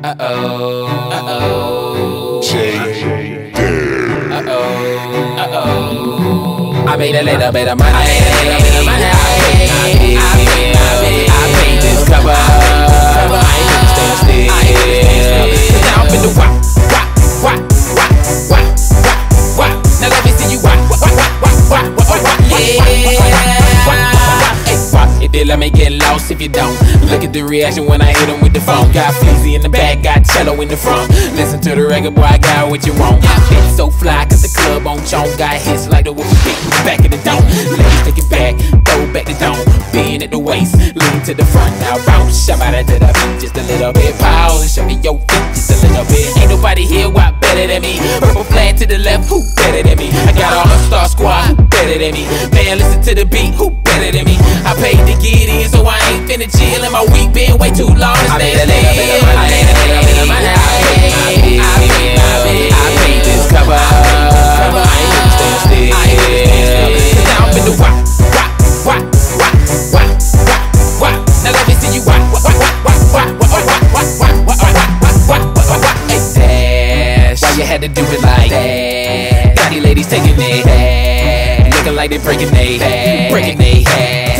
Uh oh. Uh oh. Uh oh. Uh oh. I made a little bit of money. I made a little bit of money. If they let me get lost if you don't. Look at the reaction when I hit him with the phone. Got Fleazy in the back, got cello in the front. Listen to the record, boy, I got what you want. Bitch so fly, cause the club on chonk. Got hits like the whoop beat in the back of the dome. Ladies take it back, throw back the dome. Being at the waist, lean to the front. Now bounce, shove out to the beat just a little bit. Pause and show me your feet just a little bit. Ain't nobody here what better than me. Purple flag to the left, who better than me? I got all the star squad, who better than me? To the beat, who better than me? I paid to get in, so I ain't finna chill. And my week been way too long to stay still. I made a little bit of money. I I made, I made, I made, I made this cover. I ain't finna stand still. Cause now I'm finna wop, wop, wop, wop, wop, wop, wop. Now let me see you wop, wop, wop, wop, wop, wop, wop, wop, wop, wop, wop, wop, wop, wop, wop. Hey, dash. Why you had to do it like that? Got these like they breaking they head, breaking they head.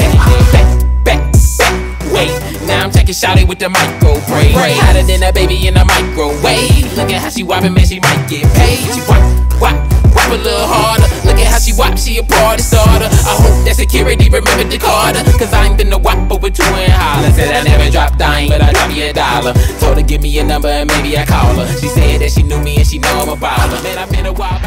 Back, back, back, wait. Now I'm taking shouty with the micro braid. Hotter than a baby in a microwave. Look at how she whopping, man, she might get paid. She whop, whop, whop a little harder. Look at how she whop, she a party starter. I hope that security remembered the Carter. Cause I ain't been a whop over two and holler. Said I never dropped dime, but I drop you a dollar. Told her give me a number and maybe I call her. She said that she knew me and she know I'm a baller. Man, I've been a while.